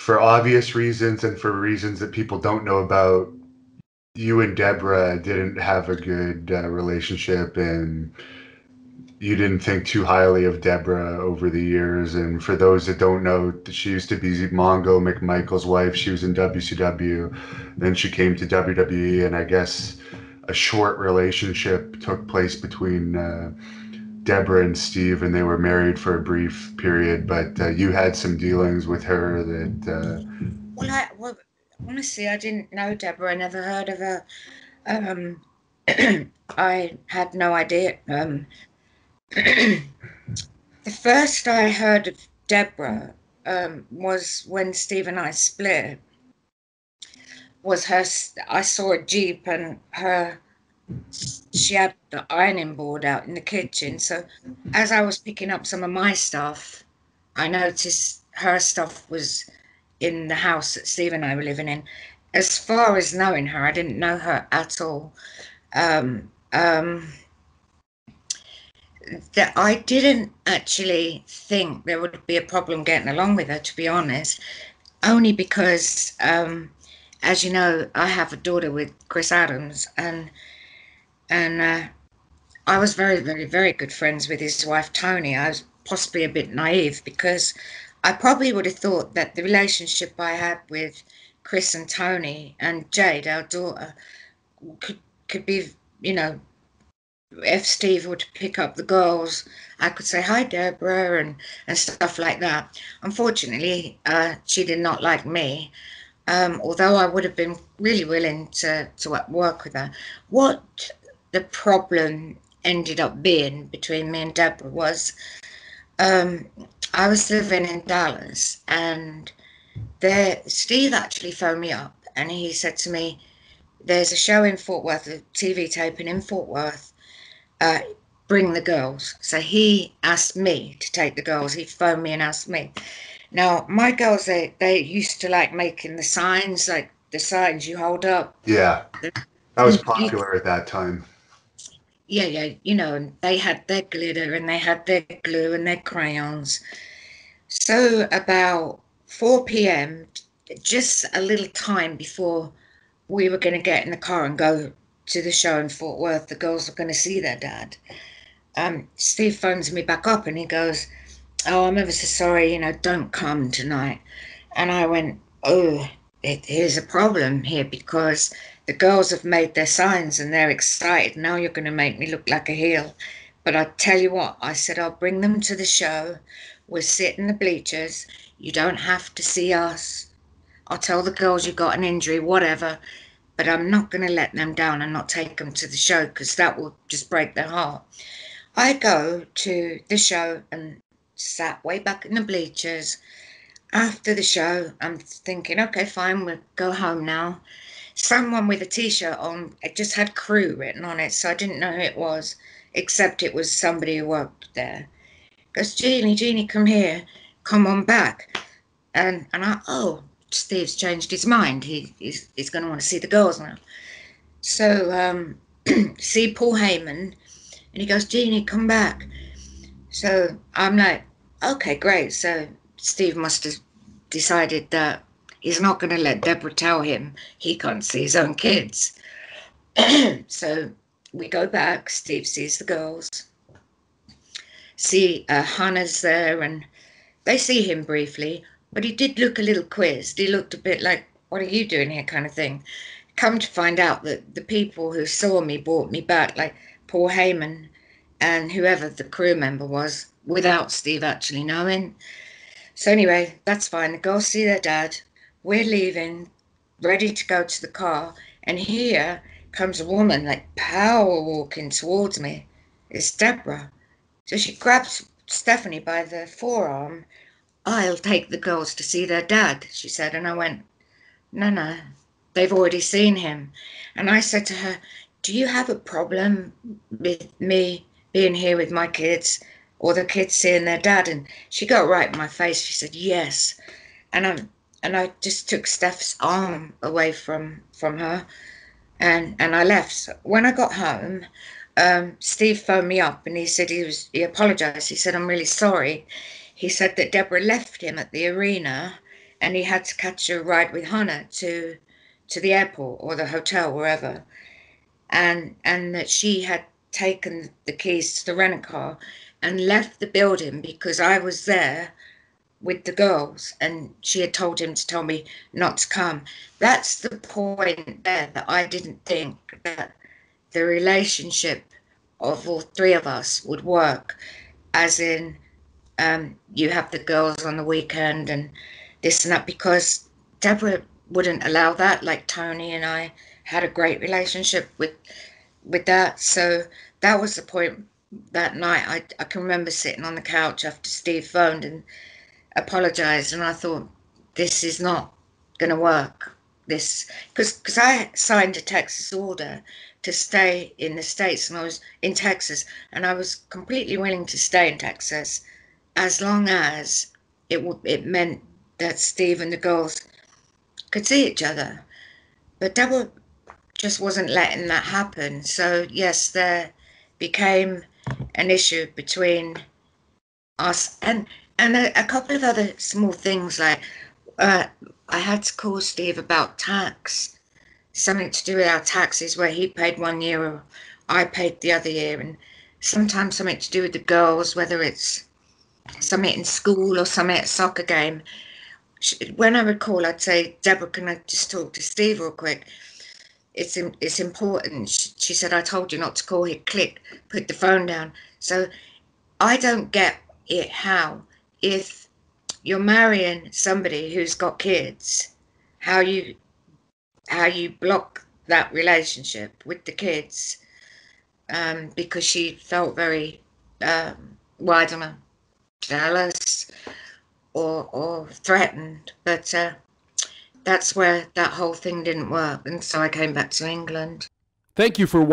for obvious reasons and for reasons that people don't know about, you and Deborah didn't have a good uh, relationship and you didn't think too highly of Deborah over the years. And for those that don't know, she used to be Mongo McMichael's wife. She was in WCW. Then she came to WWE, and I guess a short relationship took place between uh, Deborah and Steve, and they were married for a brief period. But uh, you had some dealings with her that. Uh... Well, I, well, honestly, I didn't know Deborah. I never heard of her. Um, I had no idea. Um, the first I heard of Deborah um, was when Steve and I split. Was her? I saw a jeep and her. She had the ironing board out in the kitchen. So, as I was picking up some of my stuff, I noticed her stuff was in the house that Steve and I were living in. As far as knowing her, I didn't know her at all. Um, um, that I didn't actually think there would be a problem getting along with her, to be honest, only because, um, as you know, I have a daughter with Chris Adams, and and uh, I was very, very, very good friends with his wife Toni. I was possibly a bit naive because I probably would have thought that the relationship I had with Chris and Toni and Jade, our daughter, could could be, you know, if Steve were to pick up the girls, I could say hi, Deborah, and and stuff like that. Unfortunately, uh, she did not like me, um, although I would have been really willing to to work with her. What the problem ended up being between me and Deborah was, um, I was living in Dallas, and there Steve actually phoned me up, and he said to me, "There's a show in Fort Worth, a TV taping in Fort Worth." uh, bring the girls. So he asked me to take the girls. He phoned me and asked me. Now my girls, they they used to like making the signs, like the signs you hold up. Yeah, that was popular at that time. Yeah, yeah, you know, they had their glitter and they had their glue and their crayons. So about 4 p.m., just a little time before we were going to get in the car and go to the show in Fort Worth. The girls were going to see their dad. Um, Steve phones me back up and he goes, Oh, I'm ever so sorry, you know, don't come tonight. And I went, Oh, it, here's a problem here because the girls have made their signs and they're excited. Now you're going to make me look like a heel. But I tell you what, I said, I'll bring them to the show. We'll sit in the bleachers. You don't have to see us. I'll tell the girls you got an injury, whatever but I'm not going to let them down and not take them to the show because that will just break their heart. I go to the show and sat way back in the bleachers. After the show, I'm thinking, okay, fine, we'll go home now. Someone with a t shirt on, it just had crew written on it, so I didn't know who it was, except it was somebody who worked there. Goes, Jeanie, Jeanie, come here, come on back. And, and I, oh, Steve's changed his mind. He, he's, he's going to want to see the girls now. So, um, see Paul Heyman, and he goes, Jeanie, come back. So I'm like, okay, great. So Steve must have decided that he's not going to let Deborah tell him he can't see his own kids. so we go back. Steve sees the girls. See, uh, Hannah's there, and they see him briefly. But he did look a little quizzed. He looked a bit like, what are you doing here, kind of thing. Come to find out that the people who saw me brought me back, like Paul Heyman and whoever the crew member was, without Steve actually knowing. So, anyway, that's fine. The girls see their dad. We're leaving, ready to go to the car. And here comes a woman, like power walking towards me. It's Deborah. So she grabs Stephanie by the forearm I'll take the girls to see their dad, she said. And I went, No, no, they've already seen him. And I said to her, Do you have a problem with me being here with my kids or the kids seeing their dad? And she got right in my face. She said, Yes. And I and I just took Steph's arm away from from her and and I left. When I got home, um, Steve phoned me up and he said he was he apologized. He said, I'm really sorry he said that Deborah left him at the arena and he had to catch a ride with Hannah to to the airport or the hotel, wherever, and and that she had taken the keys to the rental car and left the building because I was there with the girls and she had told him to tell me not to come. That's the point there that I didn't think that the relationship of all three of us would work, as in um, you have the girls on the weekend and this and that, because Deborah wouldn't allow that. Like Toni and I had a great relationship with with that, so that was the point that night. I I can remember sitting on the couch after Steve phoned and apologized, and I thought this is not going to work. This because I signed a Texas order to stay in the states, and I was in Texas, and I was completely willing to stay in Texas as long as it it meant that Steve and the girls could see each other. But Deborah just wasn't letting that happen. So yes, there became an issue between us and and a, a couple of other small things like uh, I had to call Steve about tax, something to do with our taxes where he paid one year or I paid the other year, and sometimes something to do with the girls, whether it's something in school or something at soccer game. When I would call, I'd say, Deborah, can I just talk to Steve real quick? It's it's important. She, said, I told you not to call. He'd click, put the phone down. So I don't get it how if you're marrying somebody who's got kids, how you how you block that relationship with the kids um, because she felt very um, well, I don't know, jealous or or threatened. But uh, that's where that whole thing didn't work, and so I came back to England. Thank you for.